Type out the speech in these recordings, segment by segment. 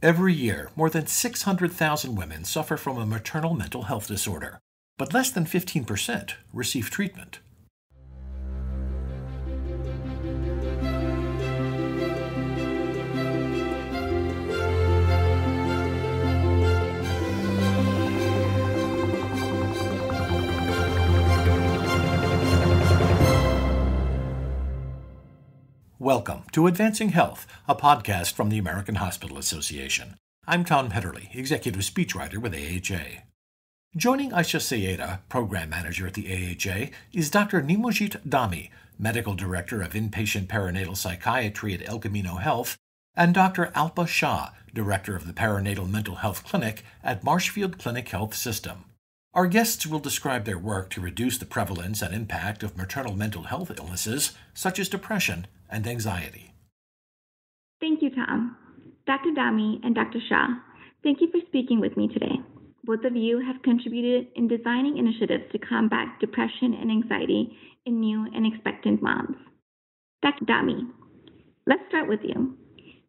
Every year, more than 600,000 women suffer from a maternal mental health disorder, but less than 15% receive treatment. Welcome to Advancing Health, a podcast from the American Hospital Association. I'm Tom Haederle, Executive Speechwriter with AHA. Joining Aisha Syeda, Program Manager at the AHA, is Dr. Nirmaljit Dhami, Medical Director of Inpatient Perinatal Psychiatry at El Camino Health, and Dr. Alpa Shah, Director of the Perinatal Mental Health Clinic at Marshfield Clinic Health System. Our guests will describe their work to reduce the prevalence and impact of maternal mental health illnesses such as depression and anxiety. Thank you, Tom. Dr. Dhami and Dr. Shah, thank you for speaking with me today. Both of you have contributed in designing initiatives to combat depression and anxiety in new and expectant moms. Dr. Dhami, let's start with you.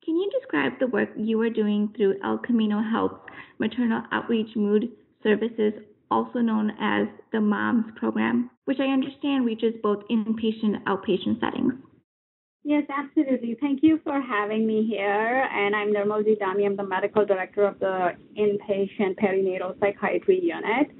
Can you describe the work you are doing through El Camino Health's Maternal Outreach Mood Services, also known as the MOMS program, which I understand reaches both inpatient and outpatient settings? Yes, absolutely. Thank you for having me here. And I'm Nirmaljit Dhami. I'm the medical director of the inpatient perinatal psychiatry unit.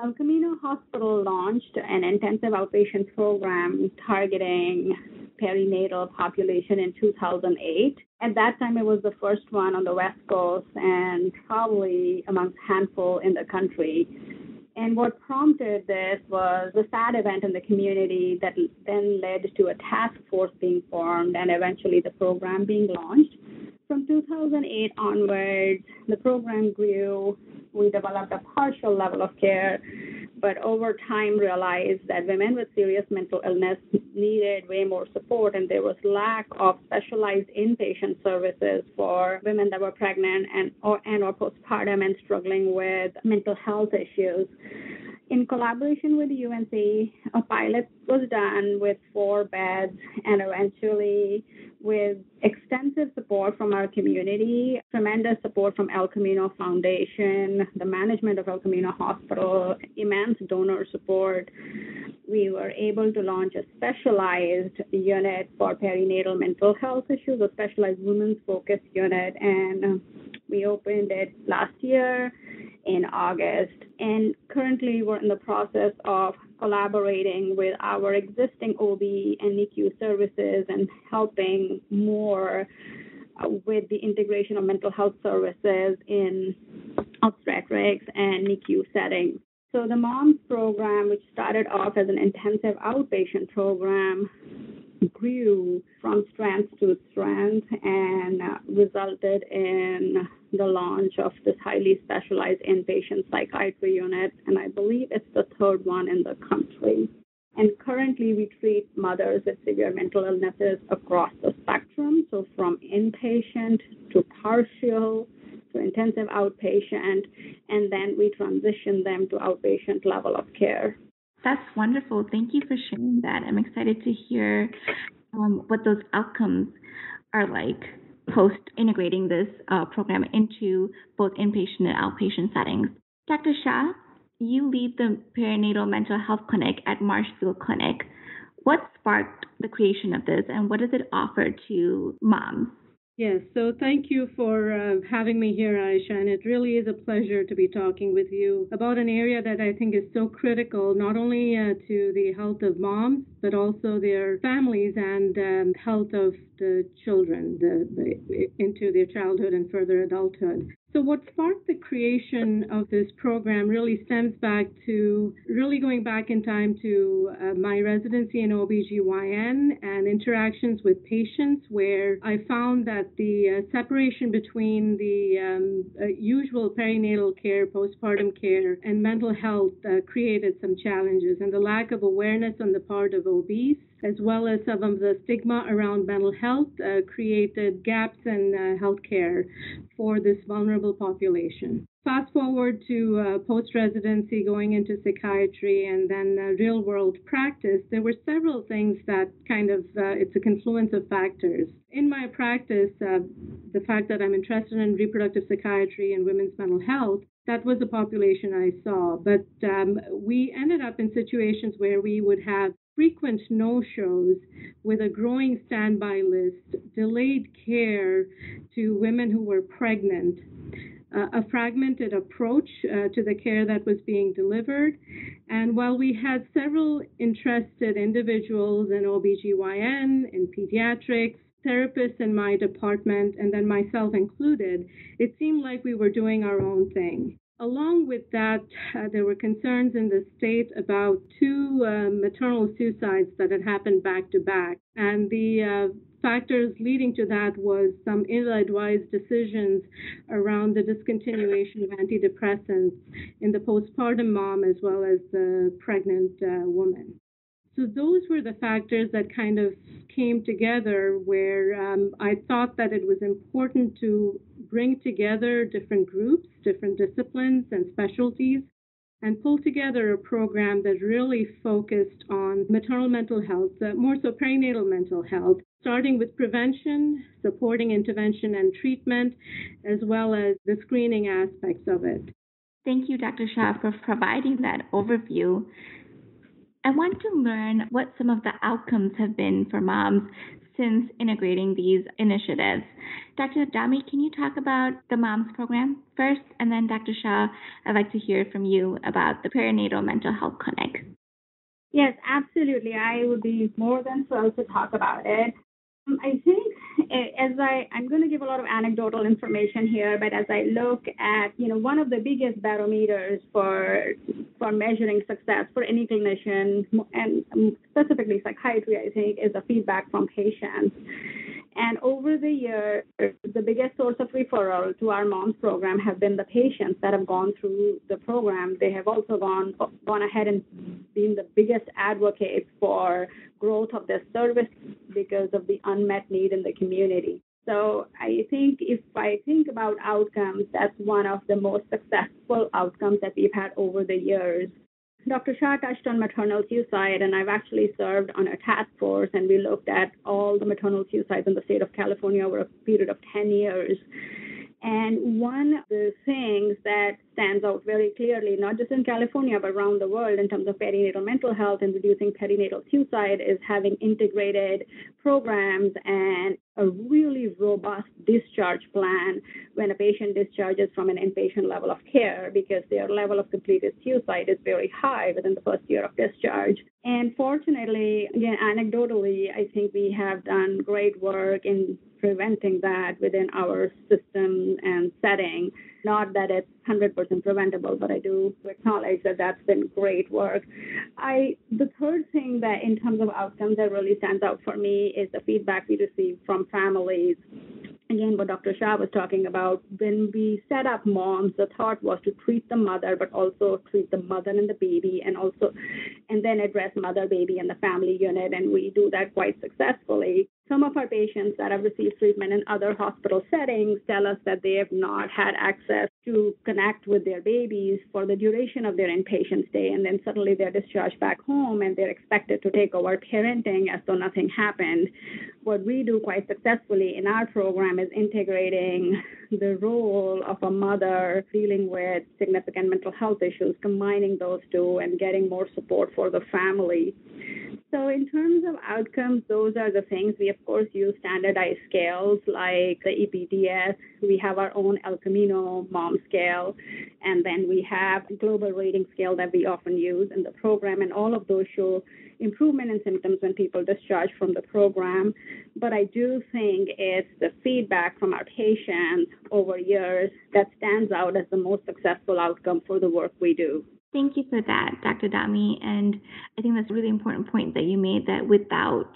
El Camino Hospital launched an intensive outpatient program targeting perinatal population in 2008. At that time, it was the first one on the West Coast and probably amongst handful in the country. And what prompted this was a sad event in the community that then led to a task force being formed and eventually the program being launched. From 2008 onwards, the program grew. We developed a partial level of care but over time realized that women with serious mental illness needed way more support and there was lack of specialized inpatient services for women that were pregnant and or and or postpartum and struggling with mental health issues in collaboration with the UNC, a pilot was done with four beds and eventually with extensive support from our community, tremendous support from El Camino Foundation, the management of El Camino Hospital, immense donor support. We were able to launch a specialized unit for perinatal mental health issues, a specialized women's focused unit, and we opened it last year in August. And currently, we're in the process of collaborating with our existing OB and NICU services and helping more uh, with the integration of mental health services in obstetrics and NICU settings. So the MOMS program, which started off as an intensive outpatient program, grew from strength to strength and uh, resulted in the launch of this highly specialized inpatient psychiatry unit, and I believe it's the third one in the country. And currently, we treat mothers with severe mental illnesses across the spectrum, so from inpatient to partial to intensive outpatient, and then we transition them to outpatient level of care. That's wonderful. Thank you for sharing that. I'm excited to hear um, what those outcomes are like post integrating this uh, program into both inpatient and outpatient settings. Dr. Shah, you lead the perinatal mental health clinic at Marshfield Clinic. What sparked the creation of this and what does it offer to moms? Yes, so thank you for uh, having me here, Aisha, and it really is a pleasure to be talking with you about an area that I think is so critical, not only uh, to the health of moms, but also their families and um, health of the children the, the, into their childhood and further adulthood. So, what sparked the creation of this program really stems back to really going back in time to uh, my residency in OBGYN and interactions with patients, where I found that the uh, separation between the um, uh, usual perinatal care, postpartum care, and mental health uh, created some challenges, and the lack of awareness on the part of OBs as well as some of the stigma around mental health, uh, created gaps in uh, healthcare for this vulnerable population. fast forward to uh, post residency, going into psychiatry, and then uh, real world practice, there were several things that kind of uh, it's a confluence of factors. In my practice, uh, the fact that I'm interested in reproductive psychiatry and women's mental health, that was the population I saw. But um, we ended up in situations where we would have frequent no shows with a growing standby list, delayed care to women who were pregnant uh, a fragmented approach uh, to the care that was being delivered. And while we had several interested individuals in OBGYN, in pediatrics, therapists in my department, and then myself included, it seemed like we were doing our own thing. Along with that, uh, there were concerns in the state about two uh, maternal suicides that had happened back to back. And the uh, factors leading to that was some ill-advised decisions around the discontinuation of antidepressants in the postpartum mom as well as the pregnant uh, woman. So those were the factors that kind of came together where um, I thought that it was important to bring together different groups, different disciplines and specialties and pull together a program that really focused on maternal mental health, uh, more so perinatal mental health, starting with prevention, supporting intervention and treatment, as well as the screening aspects of it. Thank you, Dr. Shah, for providing that overview. I want to learn what some of the outcomes have been for moms since integrating these initiatives. Dr. Dhami, can you talk about the MOMS program first? And then, Dr. Shah, I'd like to hear from you about the perinatal mental health clinic. Yes, absolutely. I would be more than thrilled to talk about it. Um, I think as I, I'm going to give a lot of anecdotal information here, but as I look at, you know, one of the biggest barometers for for measuring success for any clinician, and specifically psychiatry, I think, is the feedback from patients. And over the year, the biggest source of referral to our moms program have been the patients that have gone through the program. They have also gone gone ahead and been the biggest advocates for growth of this service because of the unmet need in the community. So I think if I think about outcomes, that's one of the most successful outcomes that we've had over the years. Dr. Shah touched on maternal suicide, and I've actually served on a task force, and we looked at all the maternal suicides in the state of California over a period of 10 years. And one of the things that stands out very clearly, not just in California, but around the world in terms of perinatal mental health and reducing perinatal suicide, is having integrated programs and a really robust discharge plan when a patient discharges from an inpatient level of care because their level of completed suicide is very high within the first year of discharge. And fortunately, again, anecdotally, I think we have done great work in preventing that within our system and setting. Not that it's 100% preventable, but I do acknowledge that that's been great work. I the third thing that in terms of outcomes that really stands out for me is the feedback we receive from families again what Dr. Shah was talking about, when we set up moms, the thought was to treat the mother, but also treat the mother and the baby, and also, and then address mother, baby, and the family unit, and we do that quite successfully. Some of our patients that have received treatment in other hospital settings tell us that they have not had access to connect with their babies for the duration of their inpatient stay, and then suddenly they're discharged back home and they're expected to take over parenting as though nothing happened. What we do quite successfully in our program is integrating the role of a mother dealing with significant mental health issues, combining those two, and getting more support for the family. So, in terms of outcomes, those are the things. We, of course, use standardized scales like the EPDS. We have our own El Camino mom scale. And then we have a global rating scale that we often use in the program. And all of those show improvement in symptoms when people discharge from the program. But I do think it's the feedback from our patients over years that stands out as the most successful outcome for the work we do. Thank you for that, Dr. Dhami. And I think that's a really important point that you made that without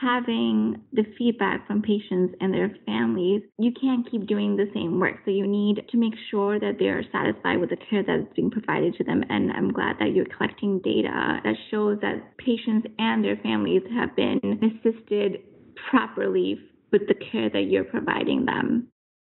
having the feedback from patients and their families, you can't keep doing the same work. So you need to make sure that they're satisfied with the care that's being provided to them. And I'm glad that you're collecting data that shows that patients and their families have been assisted properly with the care that you're providing them.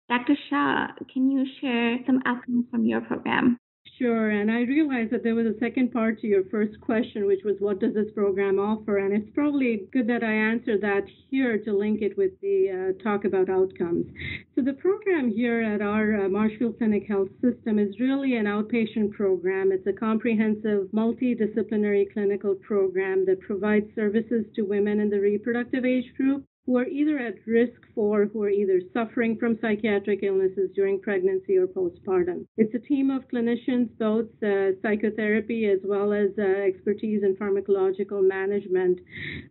Dr. Shah, can you share some outcomes from your program? Sure, and I realized that there was a second part to your first question, which was what does this program offer? And it's probably good that I answer that here to link it with the uh, talk about outcomes. So, the program here at our uh, Marshfield Clinic Health System is really an outpatient program. It's a comprehensive multidisciplinary clinical program that provides services to women in the reproductive age group who are either at risk for, who are either suffering from psychiatric illnesses during pregnancy or postpartum. It's a team of clinicians, both uh, psychotherapy as well as uh, expertise in pharmacological management,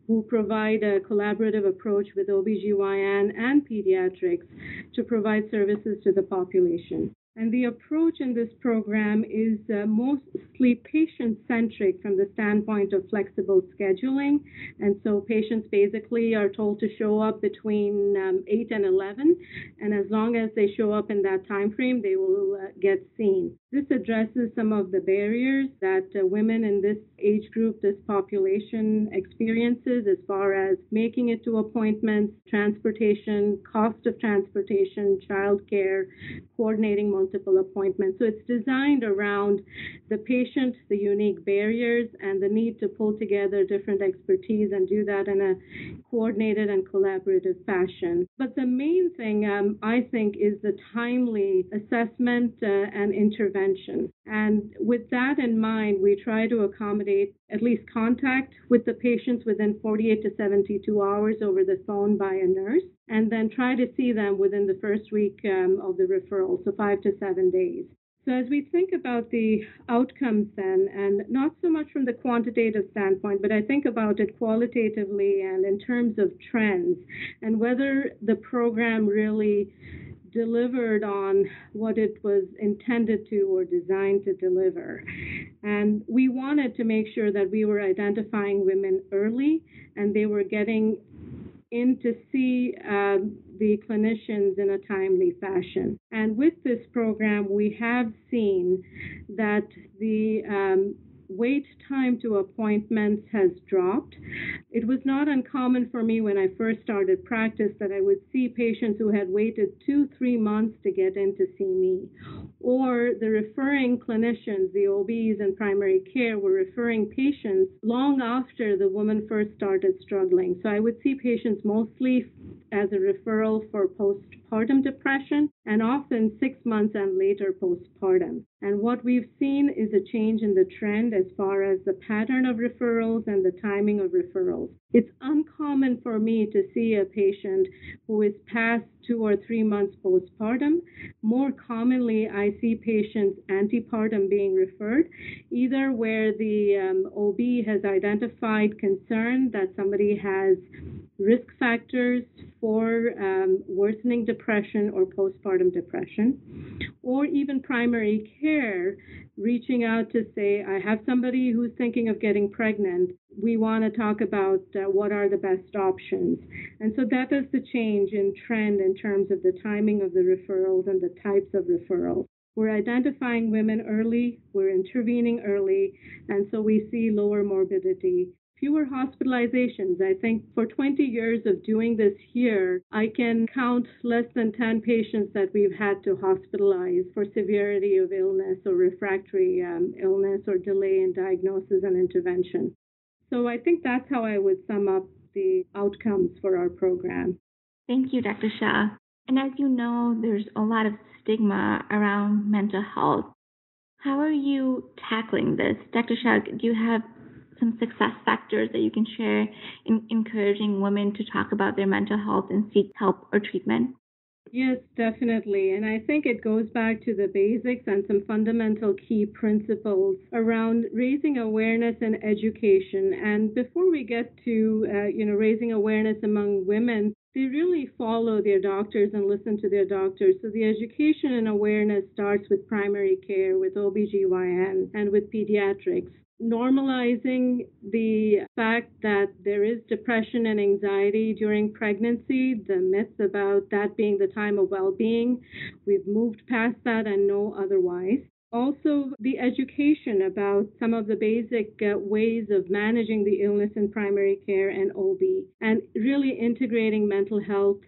who provide a collaborative approach with OBGYN and pediatrics to provide services to the population. And the approach in this program is uh, mostly patient centric from the standpoint of flexible scheduling. And so patients basically are told to show up between um, 8 and 11. And as long as they show up in that time frame, they will uh, get seen. This addresses some of the barriers that uh, women in this age group, this population experiences as far as making it to appointments, transportation, cost of transportation, childcare, coordinating multiple appointments. So it's designed around the patient, the unique barriers, and the need to pull together different expertise and do that in a coordinated and collaborative fashion. But the main thing um, I think is the timely assessment uh, and intervention prevention. And with that in mind, we try to accommodate at least contact with the patients within 48 to 72 hours over the phone by a nurse, and then try to see them within the first week um, of the referral, so five to seven days. So, as we think about the outcomes, then, and not so much from the quantitative standpoint, but I think about it qualitatively and in terms of trends and whether the program really delivered on what it was intended to or designed to deliver. And we wanted to make sure that we were identifying women early and they were getting in to see uh, the clinicians in a timely fashion. And with this program, we have seen that the um, wait time to appointments has dropped. It was not uncommon for me when I first started practice that I would see patients who had waited two, three months to get in to see me. Or the referring clinicians, the OBs in primary care, were referring patients long after the woman first started struggling. So I would see patients mostly as a referral for postpartum depression and often six months and later postpartum. And what we've seen is a change in the trend as far as the pattern of referrals and the timing of referrals. It's uncommon for me to see a patient who is past two or three months postpartum. More commonly, I see patients antepartum being referred, either where the um, OB has identified concern that somebody has risk factors for um, worsening depression or postpartum depression, or even primary care reaching out to say, I have somebody who's thinking of getting pregnant. We want to talk about uh, what are the best options. And so that is the change in trend in terms of the timing of the referrals and the types of referrals. We're identifying women early, we're intervening early, and so we see lower morbidity fewer hospitalizations. I think for 20 years of doing this here, I can count less than 10 patients that we've had to hospitalize for severity of illness or refractory um, illness or delay in diagnosis and intervention. So I think that's how I would sum up the outcomes for our program. Thank you, Dr. Shah. And as you know, there's a lot of stigma around mental health. How are you tackling this? Dr. Shah, do you have some success factors that you can share in encouraging women to talk about their mental health and seek help or treatment? Yes, definitely. And I think it goes back to the basics and some fundamental key principles around raising awareness and education. And before we get to, uh, you know, raising awareness among women, they really follow their doctors and listen to their doctors. So the education and awareness starts with primary care, with OBGYN, and with pediatrics normalizing the fact that there is depression and anxiety during pregnancy, the myth about that being the time of well being. We've moved past that and know otherwise. Also, the education about some of the basic uh, ways of managing the illness in primary care and OB, and really integrating mental health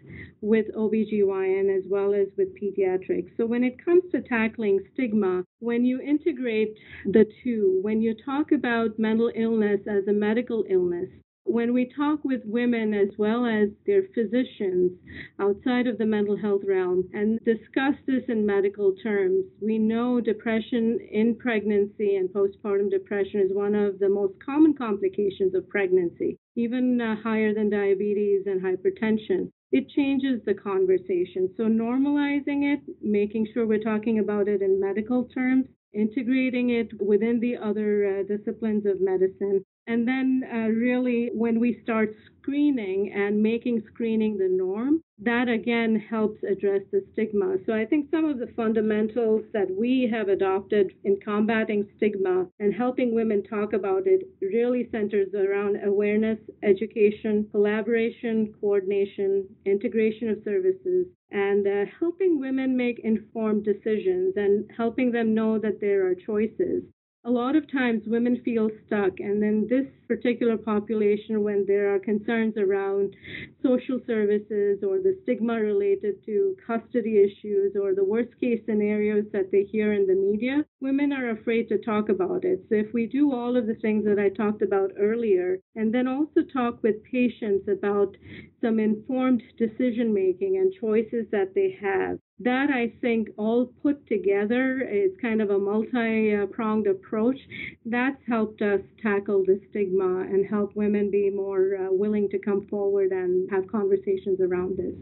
with OBGYN as well as with pediatrics. So, when it comes to tackling stigma, when you integrate the two, when you talk about mental illness as a medical illness, when we talk with women as well as their physicians outside of the mental health realm and discuss this in medical terms, we know depression in pregnancy and postpartum depression is one of the most common complications of pregnancy, even uh, higher than diabetes and hypertension. It changes the conversation. So, normalizing it, making sure we're talking about it in medical terms, integrating it within the other uh, disciplines of medicine, and then, uh, really, when we start screening and making screening the norm, that again helps address the stigma. So, I think some of the fundamentals that we have adopted in combating stigma and helping women talk about it really centers around awareness, education, collaboration, coordination, integration of services, and uh, helping women make informed decisions and helping them know that there are choices a lot of times women feel stuck and then this particular population when there are concerns around social services or the stigma related to custody issues or the worst case scenarios that they hear in the media women are afraid to talk about it so if we do all of the things that i talked about earlier and then also talk with patients about some informed decision making and choices that they have that I think all put together is kind of a multi uh, pronged approach. That's helped us tackle the stigma and help women be more uh, willing to come forward and have conversations around this.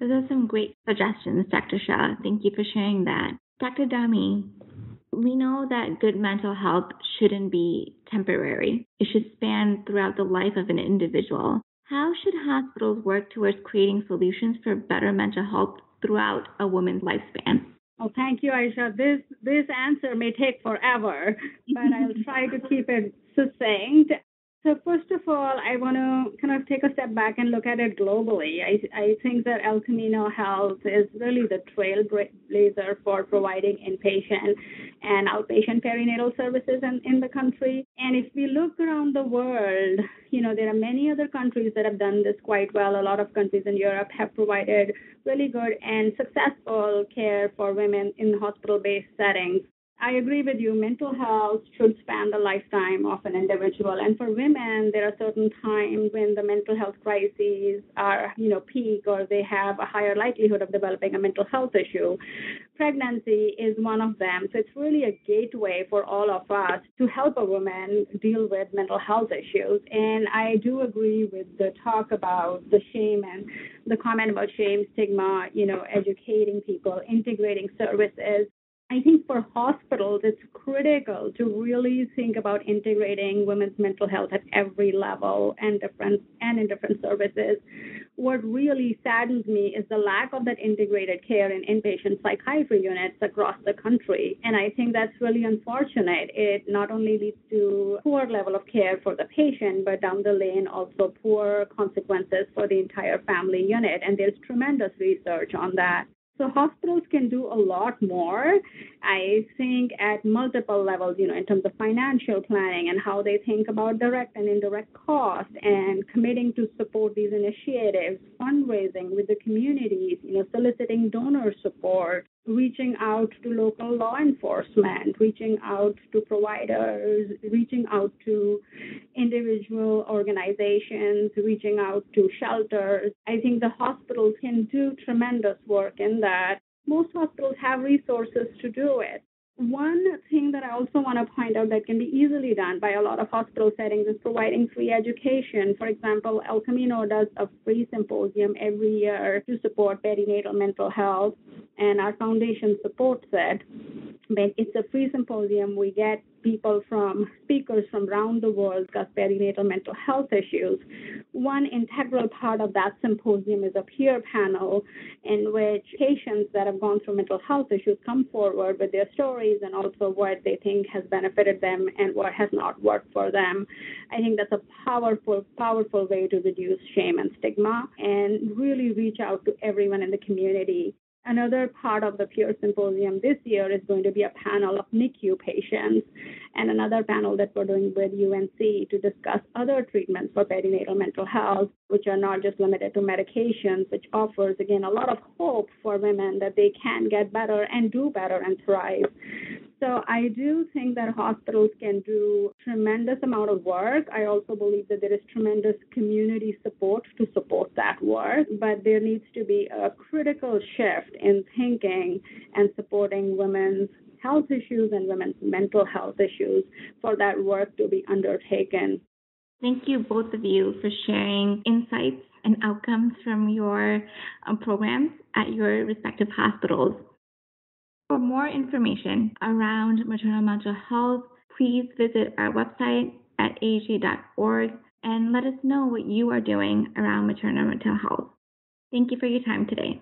Those are some great suggestions, Dr. Shah. Thank you for sharing that. Dr. Dhami, we know that good mental health shouldn't be temporary. It should span throughout the life of an individual. How should hospitals work towards creating solutions for better mental health throughout a woman's lifespan? Oh, thank you, Aisha. This this answer may take forever, but I'll try to keep it succinct. So first of all, I want to kind of take a step back and look at it globally. I, I think that El Camino Health is really the trailblazer for providing inpatient and outpatient perinatal services in, in the country. And if we look around the world, you know, there are many other countries that have done this quite well. A lot of countries in Europe have provided really good and successful care for women in hospital-based settings. I agree with you. Mental health should span the lifetime of an individual. And for women, there are certain times when the mental health crises are, you know, peak or they have a higher likelihood of developing a mental health issue. Pregnancy is one of them. So it's really a gateway for all of us to help a woman deal with mental health issues. And I do agree with the talk about the shame and the comment about shame, stigma, you know, educating people, integrating services I think for hospitals, it's critical to really think about integrating women's mental health at every level and different and in different services. What really saddens me is the lack of that integrated care in inpatient psychiatry units across the country. And I think that's really unfortunate. It not only leads to poor level of care for the patient, but down the lane also poor consequences for the entire family unit. And there's tremendous research on that. So hospitals can do a lot more, I think, at multiple levels, you know, in terms of financial planning and how they think about direct and indirect costs and committing to support these initiatives, fundraising with the communities, you know, soliciting donor support, reaching out to local law enforcement, reaching out to providers, reaching out to individual organizations, reaching out to shelters. I think the hospitals can do tremendous work in that. Most hospitals have resources to do it. One thing that I also want to point out that can be easily done by a lot of hospital settings is providing free education. For example, El Camino does a free symposium every year to support perinatal mental health, and our foundation supports it. But it's a free symposium. We get people from speakers from around the world discuss perinatal mental health issues. One integral part of that symposium is a peer panel in which patients that have gone through mental health issues come forward with their stories and also what they think has benefited them and what has not worked for them. I think that's a powerful, powerful way to reduce shame and stigma and really reach out to everyone in the community Another part of the Peer Symposium this year is going to be a panel of NICU patients and another panel that we're doing with UNC to discuss other treatments for perinatal mental health, which are not just limited to medications, which offers, again, a lot of hope for women that they can get better and do better and thrive. So I do think that hospitals can do tremendous amount of work. I also believe that there is tremendous community support to support that work, but there needs to be a critical shift in thinking and supporting women's health issues and women's mental health issues for that work to be undertaken. Thank you, both of you, for sharing insights and outcomes from your um, programs at your respective hospitals. For more information around maternal mental health, please visit our website at aha.org and let us know what you are doing around maternal mental health. Thank you for your time today.